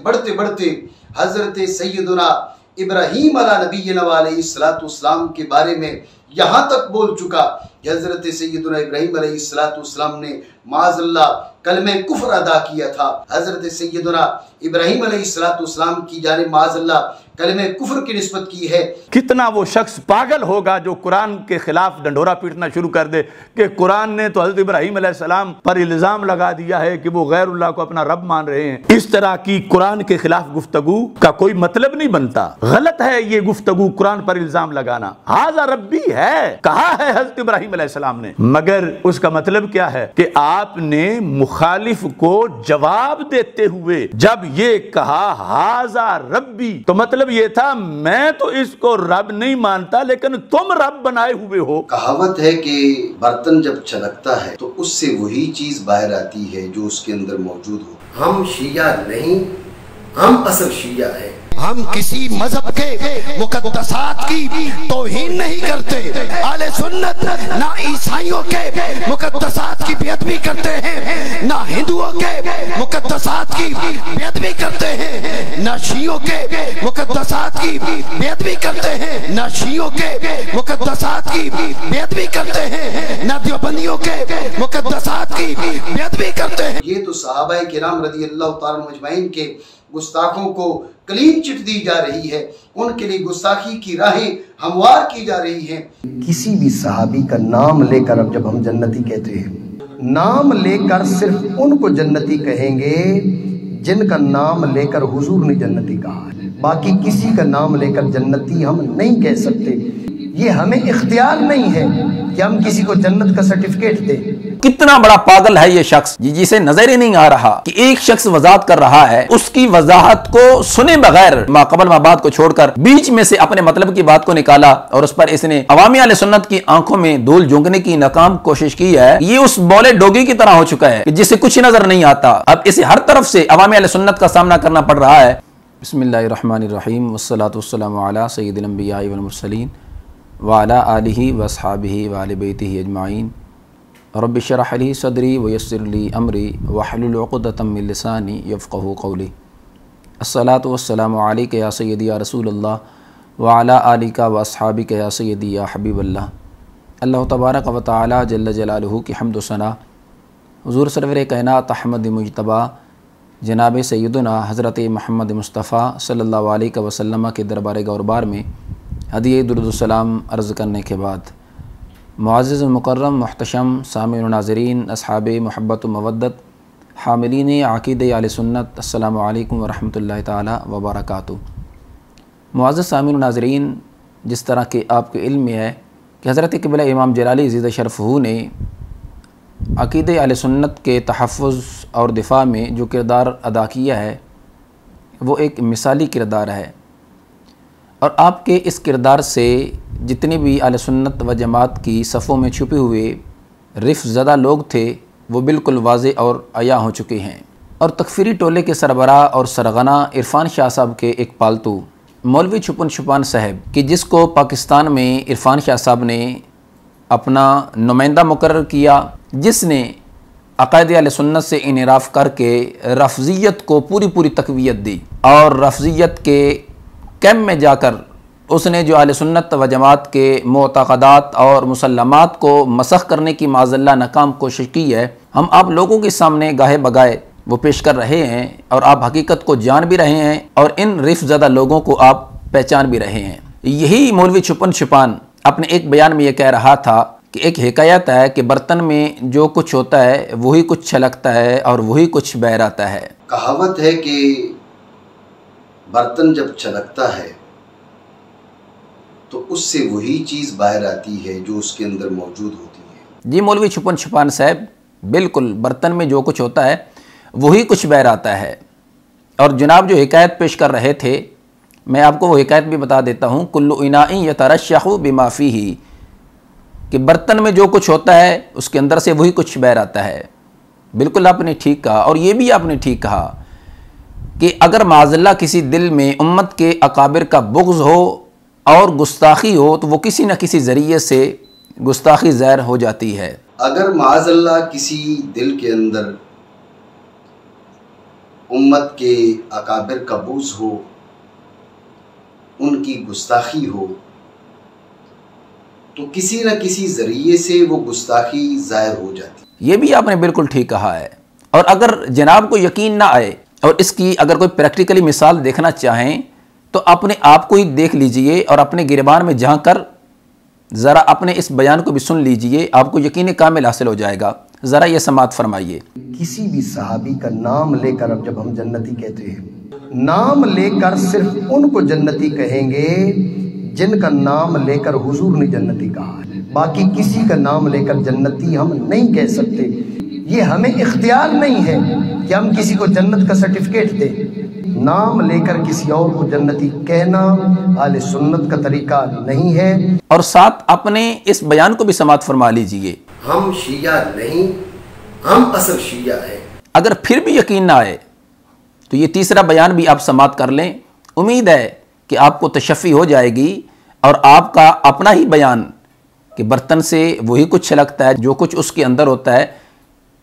बढ़ते बढ़ते हज़रत सैदना इब्राहिम अला नबी के बारे में यहाँ तक बोल चुका कि हज़रत सैदना इब्राहिम अलैहिस्सलाम ने माजल्ला कलम कुफर अदा किया था। हज़रत सैदना इब्राहिम अलैहिस्सलाम की जाने माजल्ला कलम कुफर की नस्बत की है। कितना वो शख्स पागल होगा जो कुरान के खिलाफ डंडोरा पीटना शुरू कर दे कि कुरान ने तो हज़रत इब्राहिम पर इल्ज़ाम लगा दिया है कि वो गैरुल्लाह को अपना रब मान रहे हैं। इस तरह की कुरान के खिलाफ गुफ्तगु का कोई मतलब नहीं बनता। गलत है ये गुफ्तगु कुरान पर इल्ज़ाम लगाना। हाजा रब्बी है, कहा है हज़रत इब्राहिम ने। मगर उसका मतलब क्या है कि आपने मुखालिफ को जवाब देते हुए जब ये कहा हाजा रब्बी तो मतलब ये था मैं तो इसको रब नहीं मानता लेकिन तुम रब बनाए हुए हो। कहावत है कि बर्तन जब छलकता है तो उससे वही चीज़ बाहर आती है जो उसके अंदर मौजूद हो। हम शिया नहीं हम असल शिया है। हम किसी मज़हब के मुकदसात की तोहीन नहीं करते। आले सुन्नत ना ईसाइयों के मुकदसात की बेदबी करते हैं ना हिंदुओं के मुकदसात की बेदबी करते हैं। ना शियों के मुकदसात की बेदबी करते हैं। ना शियों के मुकदसात की बेदबी करते हैं। ना देवबंदियों के मुकदसात की बेदबी करते हैं। ये तो सहाबा के नाम रदी अल्लाह मजमाइन के गुस्ताखों को क्लीन चिट दी जा रही है। उनके लिए गुस्ताखी की राहें हमवार की जा रही हैं। किसी भी सहाबी का नाम लेकर अब जब हम जन्नती कहते हैं, नाम लेकर सिर्फ़ उनको जन्नती कहेंगे जिनका नाम लेकर हुजूर ने जन्नती कहा है। बाकी किसी का नाम लेकर जन्नती हम नहीं कह सकते। ये हमें इख्तियार नहीं है कि हम किसी को जन्नत का सर्टिफिकेट दें। कितना बड़ा पागल है ये शख्स। जिसे नज़र ही नहीं आ रहा कि एक शख्स वजाहत कर रहा है, उसकी वजाहत को सुने बगैर माकबल माबाद को छोड़कर बीच में से अपने मतलब की बात को निकाला और उस पर इसने अवामी आल सुन्नत की आँखों में धूल झोंकने की नाकाम कोशिश की है। ये उस बोले डोगी की तरह हो चुका है जिसे कुछ नज़र नहीं आता। अब इसे हर तरफ़ से अवामी आल सुन्नत का सामना करना पड़ रहा है। बसमीम वसलाम सईदम्बियामसलिन वाला आलि वसहाबी वालबैती अजमाइन रबशरहली सदरी वयसरली अमरी वहलुलक़दतमिलसानी यफ़क़ कौली असलात वस्सलामु अलैका या सय्यदी या रसूल अल्लाह व अला आलिका व अस्हाबिका या सय्यदी या हबीब अल्लाह तबारक व तआला जल्ल जलालुहु की हम्द सना हुज़ूर सरवर कायनात अहमद मुजतबा जनाब सैदना हज़रत महमद मुस्तफ़ा सल्ला अलैहि वसल्लम के दरबार गौरबार में हदिय दुरुद्सलाम अर्ज़ करने के बाद मुआज़ मुकर्रम, महतशम सामिन नाजरीन, असहाब महब्बत मवदत हामिलीन आक़ीद आल सुन्नत, अस्सलाम वालेकुम वरहमतुल्लाहि ताला वबरकातुहू। मुआज़ सामिन नाजरीन, जिस तरह के आपके इल्म में है कि हज़रत कबिल इमाम जलाली ज़ीद शरफ़ू ने अक़ीद आल सुन्नत के तहफ़ और दिफा में जो किरदार अदा किया है, वो एक मिसाली किरदार है। और आपके इस किरदार से जितनी भी आल सुन्नत व जमात की सफ़ों में छुपे हुए रिफ ज़दा लोग थे, वो बिल्कुल वाज और अया हो चुके हैं। और तकफीरी टोले के सरबरा और सरगना इरफान शाह साहब के एक पालतू मौलवी छुपन छुपान साहब कि जिसको पाकिस्तान में इरफान शाह साहब ने अपना नुमाइंदा मुकर किया, जिसने अकायद सुन्नत से इनराफ़ करके रफजियत को पूरी पूरी तकवीत दी और रफजियत के कैम्प में जाकर उसने जो आल सुन्नत व जमात के मतक़दात और मुसलमात को मसख करने की माजल्ला नाकाम कोशिश की है, हम आप लोगों के सामने गाहे बगाए वो पेश कर रहे हैं और आप हकीकत को जान भी रहे हैं और इन रिफ ज़दा लोगों को आप पहचान भी रहे हैं। यही मौलवी छुपन छुपान अपने एक बयान में ये कह रहा था कि एक हिकायत है कि बर्तन में जो कुछ होता है, वही कुछ छलकता है और वही कुछ बह आता है। कहावत है कि बर्तन जब छलकता है तो उससे वही चीज़ बाहर आती है जो उसके अंदर मौजूद होती है। जी, मौलवी छुपन छुपान साहब, बिल्कुल, बर्तन में जो कुछ होता है, वही कुछ बहर आता है। और जनाब जो हिकायत पेश कर रहे थे, मैं आपको वो हिकायत भी बता देता हूँ, कुल्लु इनाई या तरशाह बिमाफ़ी ही, कि बर्तन में जो कुछ होता है, उसके अंदर से वही कुछ बहर आता है। बिल्कुल आपने ठीक कहा, और ये भी आपने ठीक कहा कि अगर माजल्ला किसी दिल में उम्मत के अकाबिर का बुग्ज़ हो और गुस्ताखी हो तो वो किसी न किसी ज़रिए से गुस्ताखी ज़ाहिर हो जाती है। अगर माजल्ला किसी दिल के अंदर उम्मत के अकाबिर का बूझ हो उनकी गुस्ताखी हो तो किसी न किसी ज़रिए से वो गुस्ताखी ज़ाहिर हो जाती ये भी आपने बिल्कुल ठीक कहा है। और अगर जनाब को यकीन ना आए और इसकी अगर कोई प्रैक्टिकली मिसाल देखना चाहें तो अपने आप को ही देख लीजिए और अपने गिरबान में जहाँ कर, ज़रा अपने इस बयान को भी सुन लीजिए, आपको यकीन कामिल हासिल हो जाएगा। ज़रा यह समात फरमाइए। किसी भी सहाबी का नाम लेकर अब जब हम जन्नती कहते हैं, नाम लेकर सिर्फ़ उनको जन्नती कहेंगे, जिनका नाम लेकर हुजूर ने जन्नती कहा बाकी किसी का नाम लेकर जन्नती हम नहीं कह सकते। ये हमें इख्तियार नहीं है कि हम किसी को जन्नत का सर्टिफिकेट दें। नाम लेकर किसी और को जन्नती कहना आले सुन्नत का तरीका नहीं है। और साथ अपने इस बयान को भी समाप्त फरमा लीजिए। हम शिया नहीं हम असल शिया हैं। अगर फिर भी यकीन ना आए तो ये तीसरा बयान भी आप समाप्त कर लें। उम्मीद है कि आपको तशफ़ी हो जाएगी और आपका अपना ही बयान कि बर्तन से वही कुछ छलकता है जो कुछ उसके अंदर होता है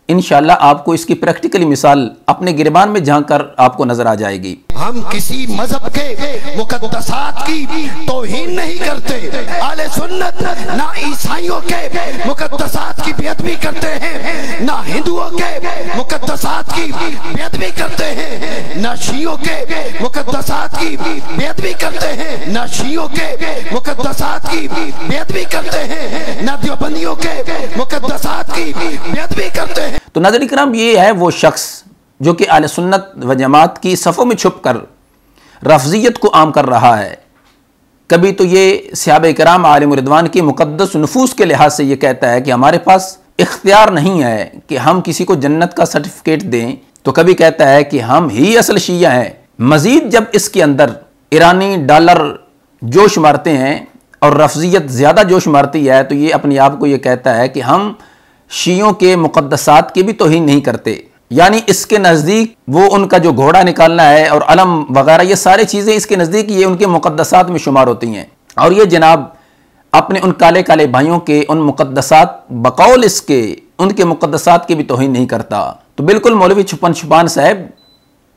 इन आपको इसकी प्रैक्टिकली मिसाल अपने गिरबान में झाँक कर आपको नज़र आ जाएगी। हम किसी मज़हब के मुकदसात की तोहीन नहीं करते। आले सुन्नत ना ईसाइयों के मुकदसात की बेदबी करते हैं, ना हिंदुओं के मुकदसात की बेदबी करते हैं, ना शियों के मुकदसात की बेदबी करते हैं, ना शियों के मुकदसात की बेदबी करते हैं, ना देवबंदियों के मुकदसात की बेदबी करते हैं। तो नज़र कराम, ये है वो शख्स। जो कि आल सुन्नत व जमात की सफ़ों में छुप कर रफजियत को आम कर रहा है। कभी तो ये सियाब कराम आलम रिदवान की मुकदस नफूस के लिहाज से ये कहता है कि हमारे पास इख्तियार नहीं है कि हम किसी को जन्नत का सर्टिफिकेट दें। तो कभी कहता है कि हम ही असल शिया हैं। मज़ीद जब इसके अंदर ईरानी डॉलर जोश मारते हैं और रफजियत ज़्यादा जोश मारती है तो ये अपने आप को ये कहता है कि हम शीयों के मुकदसात की भी तोहन नहीं करते। यानी इसके नज़दीक वो उनका जो घोड़ा निकालना है और अलम वगैरह, ये सारी चीज़ें इसके नज़दीक ये उनके मुकदसात में शुमार होती हैं। और ये जनाब, अपने उन काले काले भाइयों के उन मुकदसात बकौल इसके, उनके मुकदसात की भी तोहन नहीं करता। तो बिल्कुल मौलवी छुपन छुपान साहब,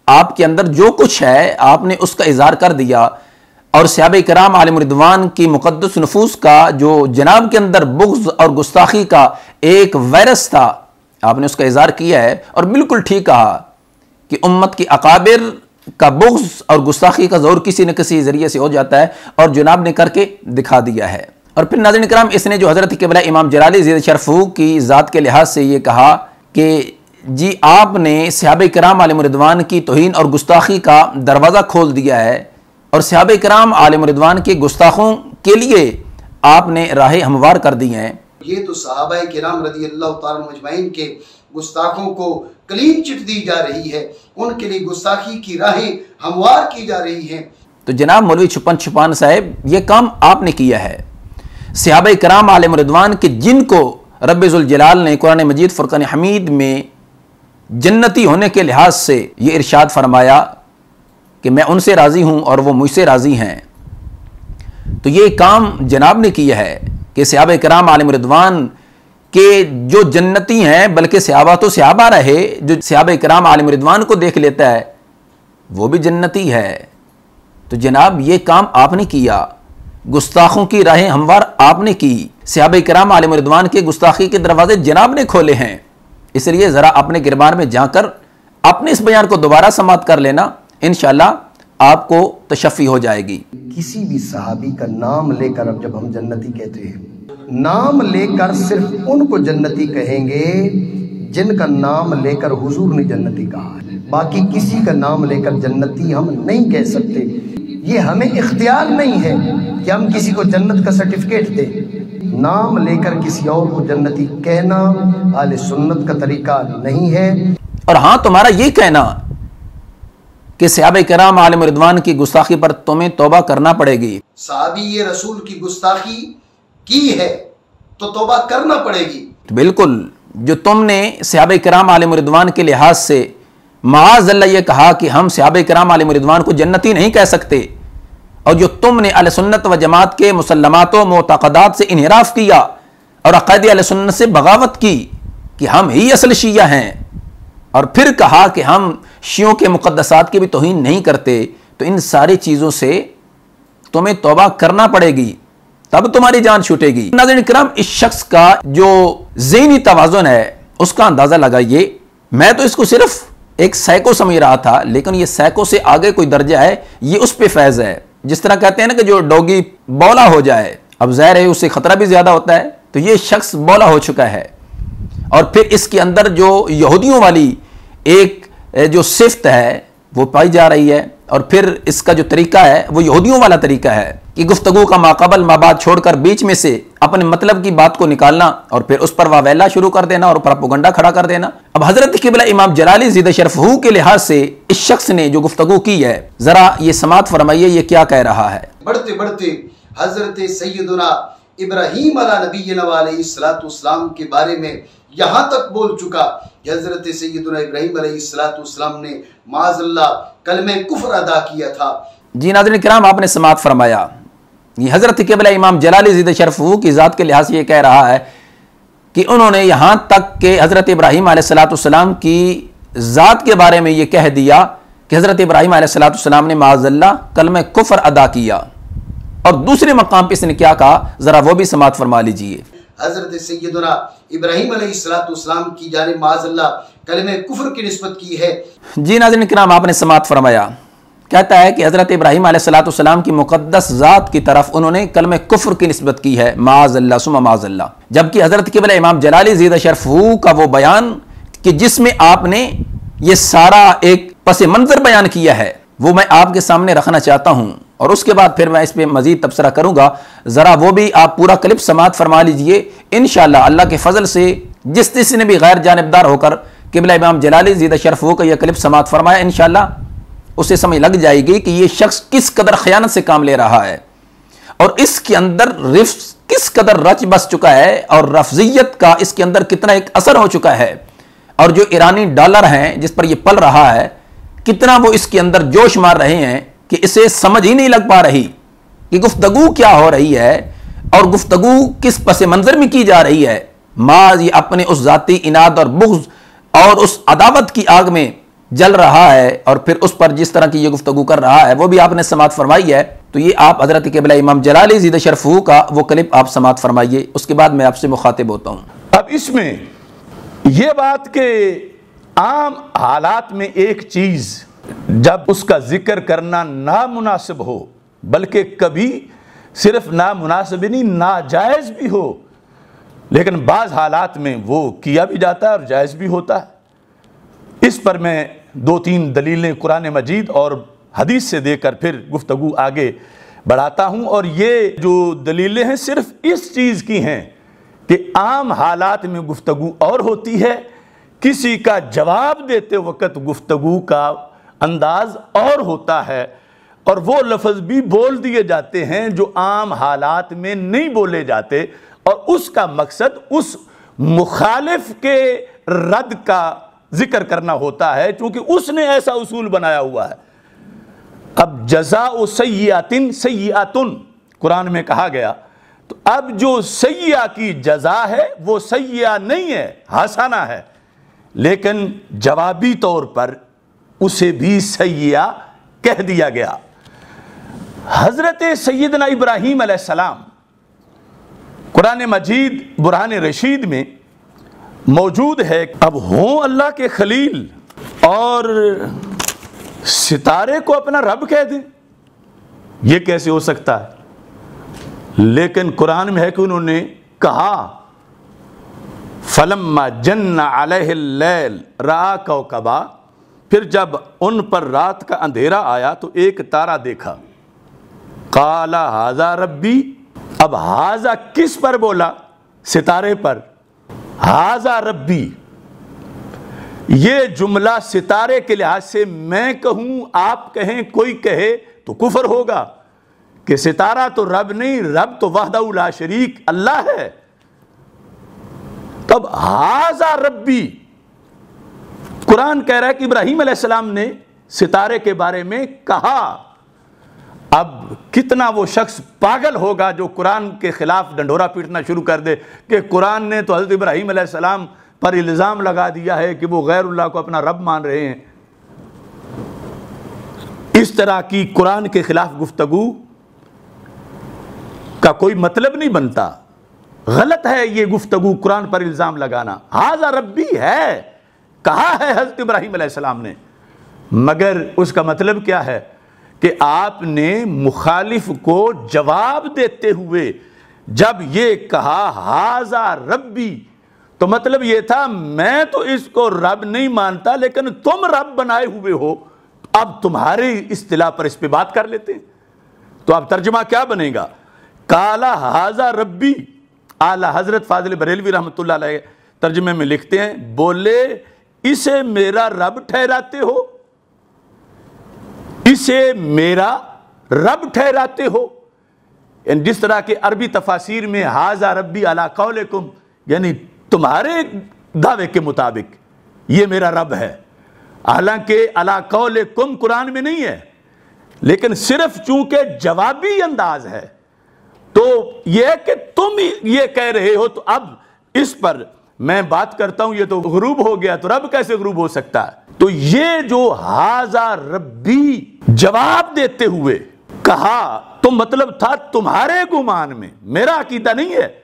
आपके अंदर जो कुछ है, आपने उसका इजहार कर दिया। और सियाब कराम आलम रिदवान की मुकदस नफूस का, जो जनाब के अंदर बुग्ज और गुस्ताखी का एक वायरस था आपने उसका इजहार किया है और बिल्कुल ठीक कहा कि उम्मत की अकाबिर का बुग्ज और गुस्ताखी का ज़ोर किसी न किसी ज़रिए से हो जाता है और जनाब ने करके दिखा दिया है। और फिर नाजन कराम, इसने जो हज़रत के बला इमाम जलाली जैद शरफू की ज़ात के लिहाज से ये कहा कि जी, आपने सियाब कराम आलम रिदवान की तोहन और गुस्ताखी का दरवाज़ा खोल दिया है और सियाब कराम आलम रिदवान के गुस्ताखों के लिए आपने राह हमवार कर दी हैं। ये तो सहाबा किराम रदी अल्लाह मजमाइन के गुस्ताखों को क्लीन चिट दी जा रही है। उनके लिए गुस्ताखी की राहें हमवार की जा रही हैं। तो जनाब मौलवी छुपन छुपान साहब, ये काम आपने किया है। सियाब कराम आलम रिदवान के जिनको रबाल ने कुरान मजीद फ़ुरकान हमीद में जन्नती होने के लिहाज से ये इरशाद फरमाया कि मैं उनसे राज़ी हूँ और वो मुझसे राज़ी हैं। तो ये काम जनाब ने किया है। कि सियाब कराम, आलम रिदवान, के जो जन्नती हैं, बल्कि सियाबा तो सियाबा रहे, जो सियाब कराम, आलम रिदवान को देख लेता है, वो भी जन्नती है। तो जनाब, ये काम आपने किया, गुस्ताखों की राहें हमवार आपने की, सियाब कराम, आलम रिदवान के गुस्ताखी के दरवाजे जनाब ने खोले हैं। इसलिए ज़रा अपने गिरबान में जाकर, अपने इस बयान को दोबारा समाप्त कर लेना इनशाला आपको तशफ़ी हो जाएगी। किसी भी सहाबी का नाम लेकर अब जब हम जन्नती कहते हैं नाम लेकर सिर्फ़ उनको जन्नती कहेंगे जिनका नाम लेकर हुजूर ने जन्नती कहा है। बाकी किसी का नाम लेकर जन्नती हम नहीं कह सकते। ये हमें इख्तियार नहीं है कि हम किसी को जन्नत का सर्टिफिकेट दें। नाम लेकर किसी और को जन्नती कहना आले सुन्नत का तरीका नहीं है। और हाँ तुम्हारा ये कहना कि सहाब कराम आलम रिदवान की गुस्ताखी पर तुम्हें तोबा करना पड़ेगी। साहबी ये रसूल की गुस्ताखी की है तो तोबा करना पड़ेगी। बिल्कुल जो तुमने सहाब कराम आलम रिदवान के लिहाज से माजल्ला ये कहा कि हम सहाब कराम आलम रिदवान को जन्नती नहीं कह सकते और जो तुमने अल सुन्नत व जमात के मुसलमात मोतकदात से इनहराफ किया और अक़द सुन्नत से बगावत की कि हम ही असल शिया हैं। और फिर कहा कि हम शियों के मुकदसात की भी तोहन नहीं करते तो इन सारी चीज़ों से तुम्हें तोबा करना पड़ेगी, तब तुम्हारी जान छूटेगी। नाजन करम, इस शख्स का जो जहनी तोज़ुन है, उसका अंदाज़ा लगाइए। मैं तो इसको सिर्फ़ एक सैको समझ रहा था, लेकिन ये सैको से आगे कोई दर्जा है, ये उस पर फैज़ है। जिस तरह कहते हैं ना कि जो डॉगी बौला हो जाए, अब ज़ाहिर है उससे ख़तरा भी ज़्यादा होता है तो ये शख्स बौला हो चुका है। और फिर इसके अंदर जो यहूदियों वाली एक जो सिफ्त है, वो पाई जा रही है और फिर इसका जो तरीका है, वो यहूदियों वाला तरीका है कि गुफ्तगु का माकबल, माबाद छोड़कर बीच में से अपने मतलब की बात को निकालना और फिर उस पर वावेला शुरू कर देना और प्रोपोगंडा खड़ा कर देना। अब हज़रत किबला इमाम जलाली जिद शरफू के लिहाज से इस शख्स ने जो गुफ्तगु की है, जरा ये समात फरमाइए, ये क्या कह रहा है? बढ़ते बढ़ते हज़रत सैदुना इब्राहिम नबी के बारे में यहाँ तक बोल चुका हज़रत सैदुना इब्राहिम सलाम ने माजल्ला कलम कुफर अदा किया था। जी नाजरन कराम, आपने समात फरमाया। ये हज़रत केबला इमाम जलाली जिद शरफू की ज़ात के लिहाज से ये कह रहा है कि उन्होंने यहाँ तक के हज़रत इब्राहिम सलाम की ज़ात के बारे में ये कह दिया कि हज़रत इब्राहिम सलाम ने माजल्ला कलम कुफर अदा किया। और दूसरे मकाम पर इसने क्या कहा? ज़रा वो भी समात फरमा लीजिए। हज़रत सैदना इब्राहिम सलाम की जाने माजल्ला कलम कुफर की नस्बत की है। जी नाजरन कराम, आपने समात फरमाया। कहता है कि हज़रत इब्राहिम सलाम की मुकदस ज़ात की तरफ़ उन्होंने कलम कुफर की नस्बत की है माजल्ला सुमा माजल्ला जबकि हज़रत किबल इमाम जलाली जीद शरफू का वो बयान कि जिसमें आपने ये सारा एक पस मंज़र बयान किया है, वो मैं आपके सामने रखना चाहता हूँ। और उसके बाद फिर मैं इस पर मजीद तबसरा करूँगा। ज़रा वो भी आप पूरा क्लिप समात फरमा लीजिए। इन अल्लाह के फजल से जिस जिसने भी गैर जानबदार होकर किबला इमाम जलाली जीद शरफू का यह क्लिप समात फरमाया इन उसे समझ लग जाएगी कि यह शख्स किस कदर खयानत से काम ले रहा है और इसके अंदर रिफ किस कदर रच बस चुका है और रफजियत का इसके अंदर कितना एक असर हो चुका है और जो ईरानी डॉलर हैं जिस पर यह पल रहा है, कितना वो इसके अंदर जोश मार रहे हैं कि इसे समझ ही नहीं लग पा रही कि गुफ्तगु क्या हो रही है और गुफ्तगु किस पस मंजर में की जा रही है। माज ये अपने उस जाति इनाद और बुग्ज और उस अदावत की आग में जल रहा है और फिर उस पर जिस तरह की ये गुफ्तगु कर रहा है, वो भी आपने समात फरमाई है। तो ये आप हज़रत के इमाम जलाली जीद शरफू का वो क्लिप आप समात फरमाइए, उसके बाद मैं आपसे मुखातिब होता हूँ। अब इसमें यह बात के आम हालात में एक चीज़ जब उसका ज़िक्र करना नामुनासिब हो, बल्कि कभी सिर्फ़ नामुनासिब नहीं, नाजायज़ भी हो, लेकिन बाज़ हालात में वो किया भी जाता है और जायज़ भी होता है। इस पर मैं दो तीन दलीलें कुरान मजीद और हदीस से देकर फिर गुफ्तगु आगे बढ़ाता हूँ। और ये जो दलीलें हैं सिर्फ़ इस चीज़ की हैं कि आम हालात में गुफ्तगु और होती है। किसी का जवाब देते वक्त गुफ्तगु का अंदाज और होता है और वो लफ्ज़ भी बोल दिए जाते हैं जो आम हालात में नहीं बोले जाते और उसका मकसद उस मुखालिफ के रद्द का ज़िक्र करना होता है क्योंकि उसने ऐसा उसूल बनाया हुआ है। अब जजा सयातिन सयातुन कुरान में कहा गया तो अब जो सैया की जजा है, वो सैया नहीं है, हसाना है। लेकिन जवाबी तौर पर उसे भी सैया कह दिया गया। हज़रत सैदना इब्राहिम सलाम कुरान मजीद, बुरहान रशीद में मौजूद है। अब हो अल्लाह के खलील और सितारे को अपना रब कह दें यह कैसे हो सकता है? लेकिन कुरान में है कि उन्होंने कहा, फलम्मा जन्ना अलैल रा कौकबा फिर जब उन पर रात का अंधेरा आया तो एक तारा देखा। काला, हाजा रब्बी। अब हाजा किस पर बोला? सितारे पर। हाजा रब्बी। ये जुमला सितारे के लिहाज से मैं कहूँ, आप कहें, कोई कहे तो कुफर होगा। कि सितारा तो रब नहीं, रब तो वाहदा शरीक, अल्लाह है। तब हाजा रब्बी कुरान कह रहा है कि इब्राहिम सलाम ने सितारे के बारे में कहा, अब कितना वो शख्स पागल होगा जो कुरान के खिलाफ डंडोरा पीटना शुरू कर दे, कि कुरान ने तो हज़रत इब्राहिम सलाम पर इल्ज़ाम लगा दिया है कि वो गैरुल्लाह को अपना रब मान रहे हैं। इस तरह की कुरान के खिलाफ गुफ्तगु का कोई मतलब नहीं बनता। गलत है ये गुफ्तगु कुरान पर इल्ज़ाम लगाना। हाजा रब्बी है। कहा है हज़रत इब्राहिम ने? मगर उसका मतलब क्या है? कि आपने मुखालिफ को जवाब देते हुए जब ये कहा, हाजा रब्बी तो मतलब ये था, मैं तो इसको रब नहीं मानता, लेकिन तुम रब बनाए हुए हो। अब तुम्हारे इस्तिला पर इस पर बात कर लेते हैं। तो अब तर्जमा क्या बनेगा? काला हाजा रब्बी, आला हज़रत फाजिल बरेलवी रहमत तर्जमे में लिखते हैं, बोले इसे मेरा रब ठहराते हो? इसे मेरा रब ठहराते हो? जिस तरह के अरबी तफासिर में, हाजा रब्बी अला कौलकुम, यानी तुम्हारे दावे के मुताबिक ये मेरा रब है। हालाँकि अला कौल कुम कुरान में नहीं है, लेकिन सिर्फ़ चूँकि जवाबी अंदाज है तो यह कि तुम ये कह रहे हो तो अब इस पर मैं बात करता हूँ, ये तो गरूब हो गया तो रब कैसे गरूब हो सकता है? तो ये जो हाजा रब्बी जवाब देते हुए कहा तो मतलब था तुम्हारे गुमान में, मेरा अकीदा नहीं है,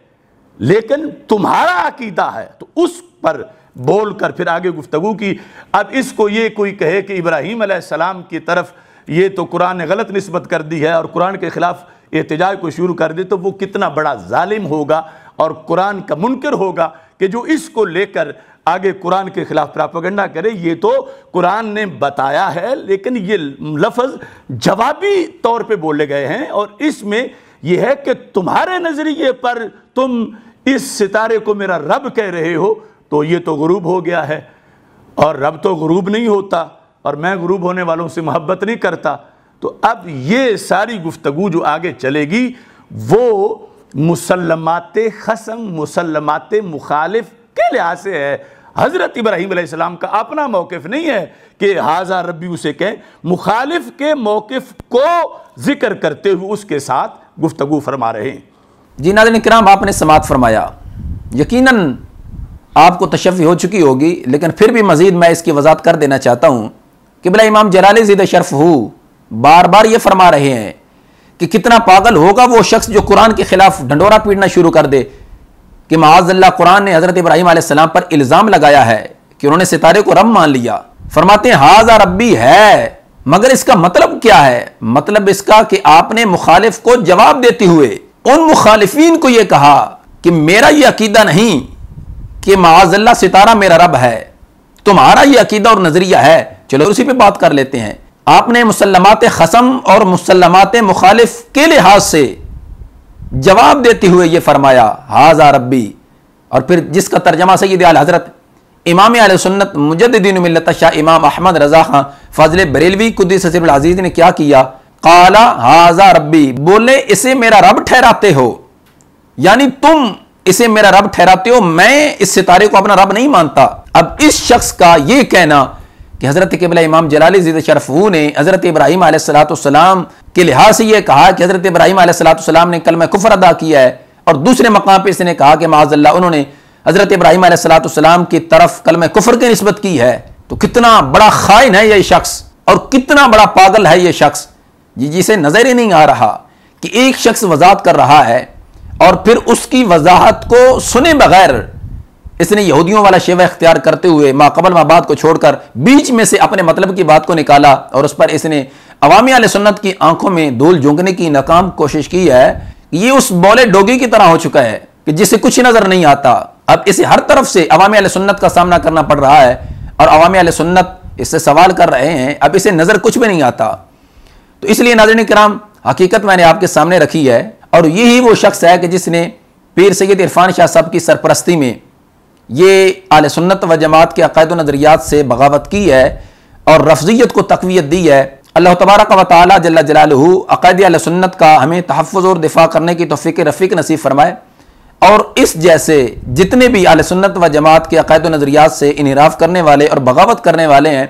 लेकिन तुम्हारा अकीदा है। तो उस पर बोलकर फिर आगे गुफ्तगु की, अब इसको ये कोई कहे कि इब्राहिम सलाम की तरफ़ ये तो कुरान ने गलत नस्बत कर दी है और कुरान के खिलाफ एहतजाज को शुरू कर दे तो वो कितना बड़ा जालिम होगा और कुरान का मुनकर होगा? कि जो इसको लेकर आगे कुरान के खिलाफ प्रापगंडा करे, ये तो कुरान ने बताया है, लेकिन ये लफज जवाबी तौर पे बोले गए हैं और इसमें यह है कि तुम्हारे नज़रिए पर तुम इस सितारे को मेरा रब कह रहे हो तो ये तो गरूब हो गया है। और रब तो गरूब नहीं होता, और मैं गरूब होने वालों से मोहब्बत नहीं करता। तो अब ये सारी गुफ्तगु जो आगे चलेगी, वो मुसलमात खसम मुसलमात मुखालिफ के लिहाज से है। हज़रत इब्राहिम का अपना मौकफ नहीं है कि हाजा रबी उसे कहें। मुखालिफ के मौकफ को ज़िक्र करते हुए उसके साथ गुफ्तगु फरमा रहे हैं। जी नादिन कराम, आपने समात फरमाया। यकीनन आपको तशफ़ी हो चुकी होगी, लेकिन फिर भी मज़ीद मैं इसकी वजात कर देना चाहता हूँ कि बिला इमाम जलाल ज़िद शरफ हूँ बार बार ये फरमा रहे हैं कि कितना पागल होगा वो शख्स जो कुरान के खिलाफ ढंडोरा पीटना शुरू कर दे। कि माजल्ला कुरान ने हज़रत इब्राहिम आसमाम पर इल्ज़ाम लगाया है कि उन्होंने सितारे को रब मान लिया। फरमाते हैं, हाजा रब्बी है, मगर इसका मतलब क्या है? मतलब इसका कि आपने मुखालिफ को जवाब देते हुए उन मुखालिफिन को यह कहा कि मेरा यह अकीदा नहीं कि माजल्ला सितारा मेरा रब है। तुम्हारा यह अकीदा और नज़रिया है। चलो उसी पर बात कर लेते हैं। आपने मुसलमत खसम और मुसलमात मुखालिफ के लिहाज से जवाब देते हुए यह फरमाया, हाजा रब्बी। और फिर जिसका तर्जमा सैद आल हज़रत, इमाम आल सुन्नत मुजद्दीन मिलत शाह इमाम अहमद रजा खां फजल बरेलवी कुद्दीस अज़ीज़ ने क्या किया? काला, हाजा रब्बी। बोले, इसे मेरा रब ठहराते हो। यानी तुम इसे मेरा रब ठहराते हो, मैं इस सितारे को अपना रब नहीं मानता। अब इस शख्स का यह कहना कि हज़रत कबला इमाम जलाल जिद शरफू ने हज़रत इब्राहिम सलाम के लिहाज से यह कहा कि हज़रत इब्राहिम सलाम ने कल में कुफर अदा किया है और दूसरे मकाम पर इसने कहा कि माजल्ला उन्होंने हज़रत इब्राहिम सलाम की तरफ़ कल में कुफर की नस्बत की है। तो कितना बड़ा खाइन है यह शख्स और कितना बड़ा पागल है यह शख्स। जिसे नज़र ही नहीं आ रहा कि एक शख्स वजात कर रहा है और फिर उसकी वजाहत को सुने बगैर इसने यहूदियों वाला शेवा इख्तियार करते हुए माकबल माबाद को छोड़कर बीच में से अपने मतलब की बात को निकाला और उस पर इसने अवामी सुन्नत की आँखों में धूल झोंकने की नाकाम कोशिश की है ये उस बौले डोगी की तरह हो चुका है कि जिसे कुछ नज़र नहीं आता। अब इसे हर तरफ़ से अवामी सुन्नत का सामना करना पड़ रहा है और अवामी सुन्नत इससे सवाल कर रहे हैं, अब इसे नज़र कुछ भी नहीं आता। तो इसलिए नाजरन कराम, हकीकत मैंने आपके सामने रखी है और यही वो शख्स है कि जिसने पीर सैद इरफान शाह साहब की सरपरस्ती में ये आल सुन्नत व जमात के अकायद नज़रियात से बगावत की है और रफजियत को तकवीत दी है। अल्लाह तबारक व ताली जल्ला जलालहू अकायद सुन्नत का हमें तहफ़ और दिफा करने की तोफ़ी रफ़ीक नसीब फरमाए और इस जैसे जितने भी आल सुन्नत व जमात के अकायद नज़रियात से इनराफ़ करने वाले और बगावत करने वाले हैं,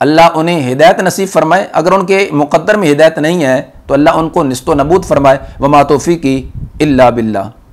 अल्लाह उन्हें हिदायत नसीब फरमाए। अगर उनके मुकद्दर में हिदायत नहीं है तो अल्लाह उनको नस्त नबूद फरमाए। व मातोफ़ी की अल्ला बिल्ला